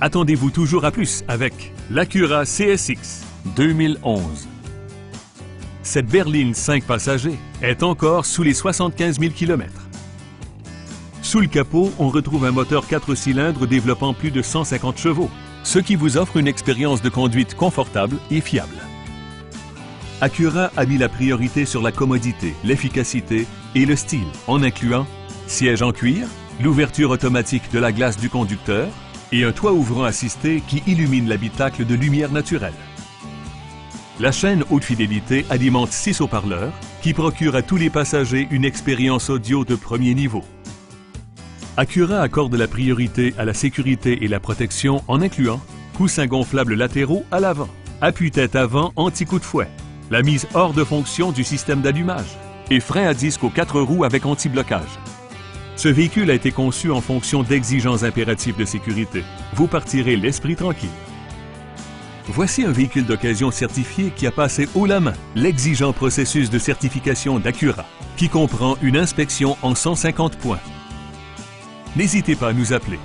Attendez-vous toujours à plus avec l'Acura CSX 2011. Cette berline 5 passagers est encore sous les 75 000 km. Sous le capot, on retrouve un moteur 4 cylindres développant plus de 150 chevaux, ce qui vous offre une expérience de conduite confortable et fiable. Acura a mis la priorité sur la commodité, l'efficacité et le style, en incluant siège en cuir, l'ouverture automatique de la glace du conducteur et un toit ouvrant assisté qui illumine l'habitacle de lumière naturelle. La chaîne haute fidélité alimente 6 haut-parleurs qui procurent à tous les passagers une expérience audio de premier niveau. Acura accorde la priorité à la sécurité et la protection en incluant coussins gonflables latéraux à l'avant, appui-tête avant anti-coup de fouet, la mise hors de fonction du système d'allumage et frein à disque aux quatre roues avec anti-blocage. Ce véhicule a été conçu en fonction d'exigences impératives de sécurité. Vous partirez l'esprit tranquille. Voici un véhicule d'occasion certifié qui a passé haut la main l'exigeant processus de certification d'Acura, qui comprend une inspection en 150 points. N'hésitez pas à nous appeler